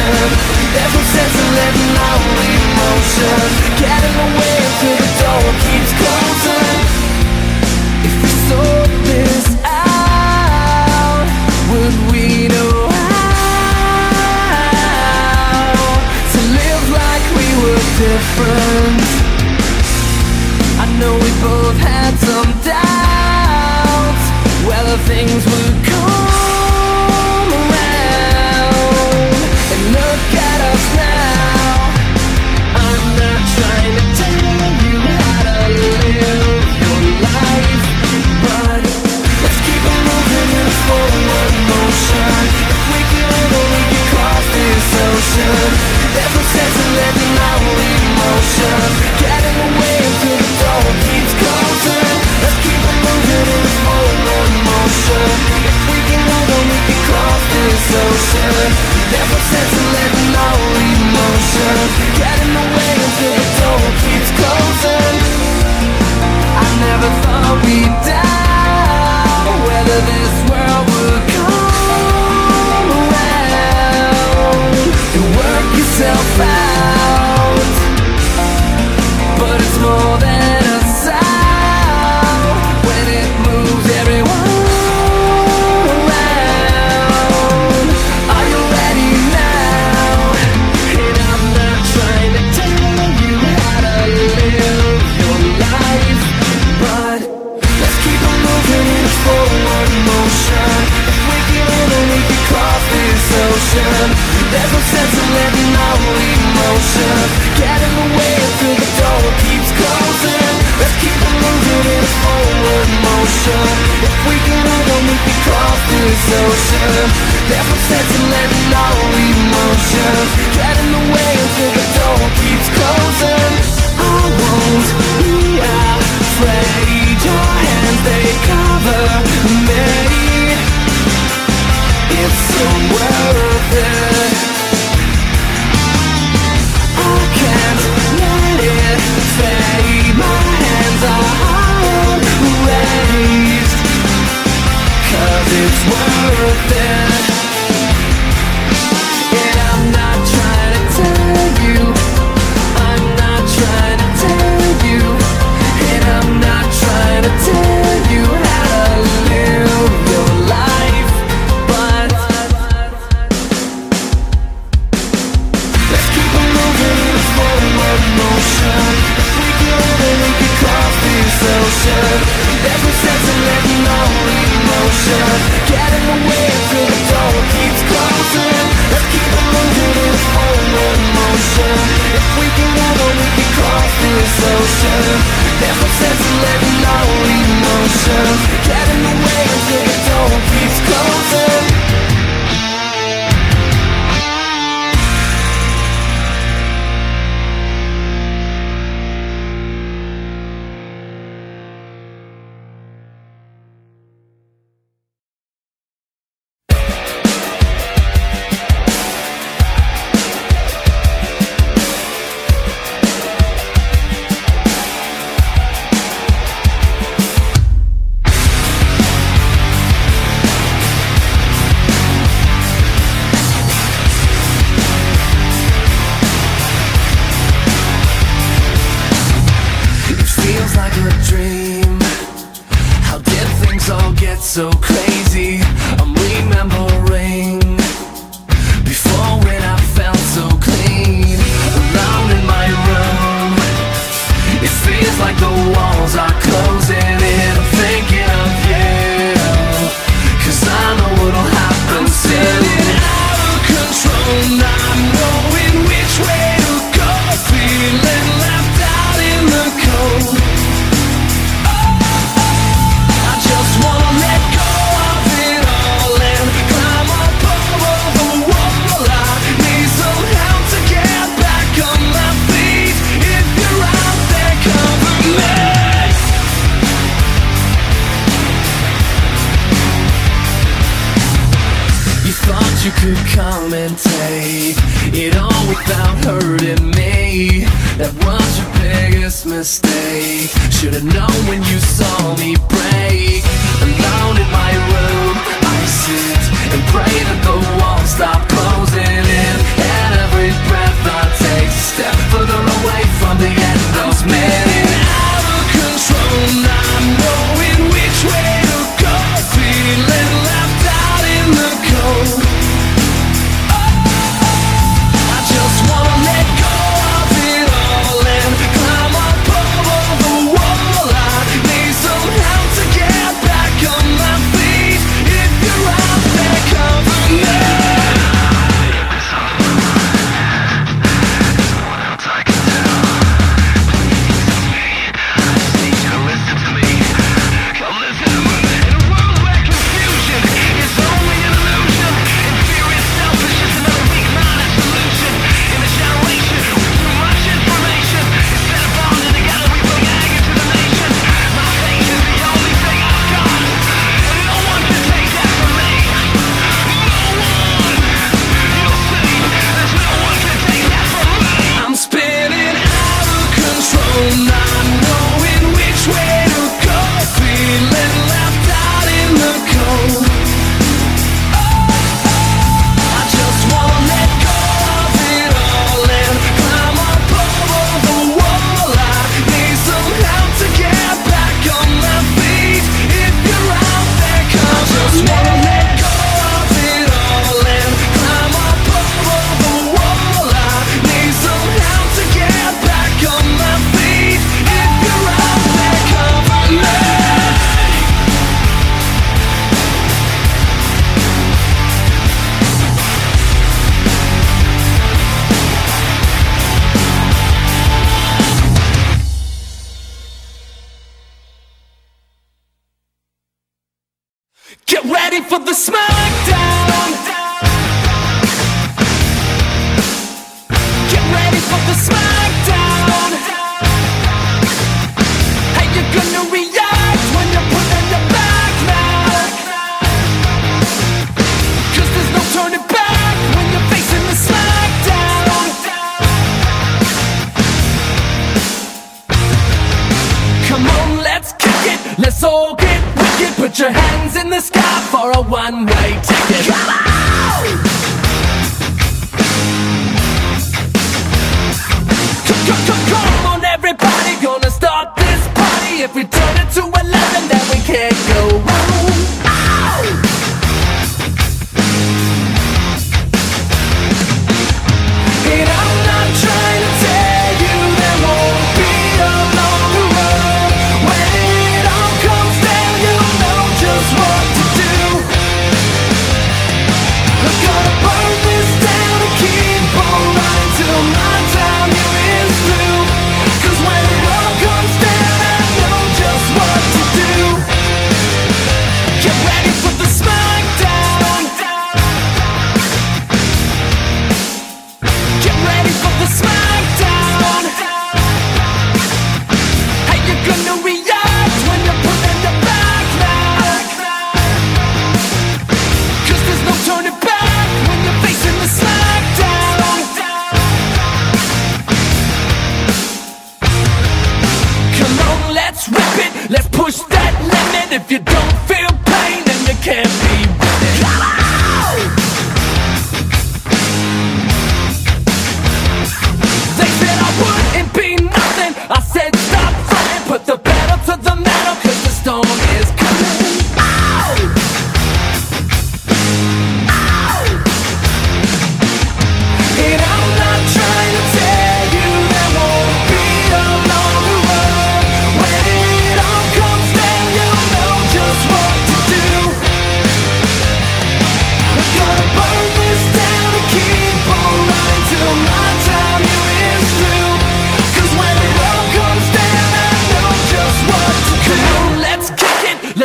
attention Never sense and let all emotions get in the way. you could come and take it all without hurting me. That was your biggest mistake. Should've known when you saw me break. Alone in my room, I sit and pray that the walls stop closing in. And every breath I take, a step further away from the end of me.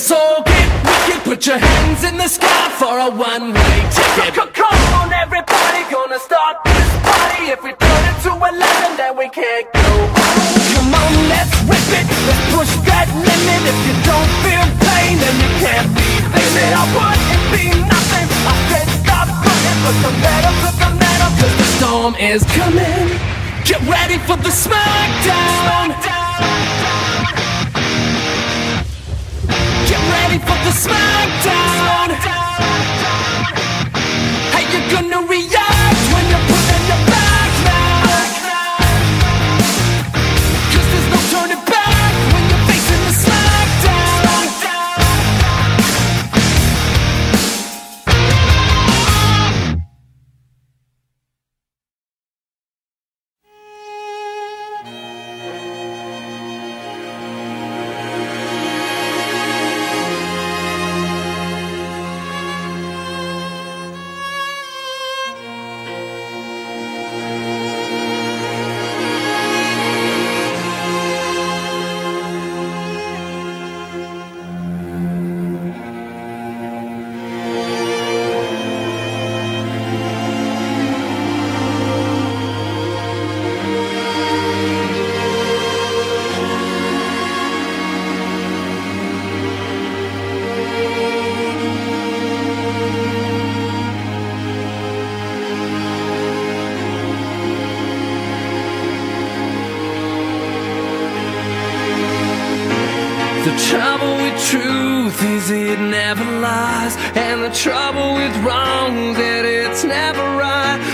So get wicked Put your hands in the sky for a one-way ticket. Come on everybody, gonna start this party. If we turn it to 11, then we can't go home. Come on, let's rip it, let's push that limit. If you don't feel pain, then you can't be victim I wouldn't be nothing, I said stop running But the metal to the metal, cause the storm is coming. Get ready for the smackdown.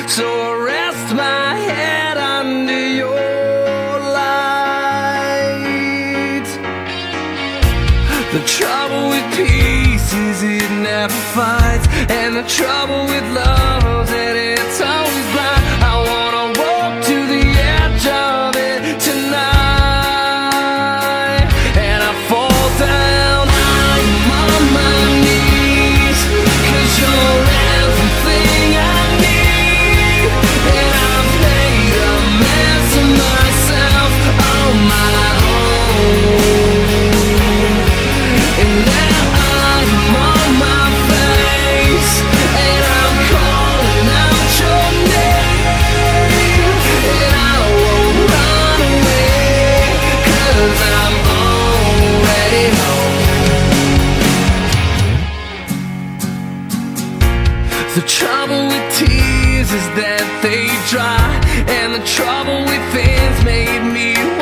So rest my head under your light. The trouble with peace is it never finds, and the trouble with love that it The trouble with tears is that they dry, and the trouble with things made me.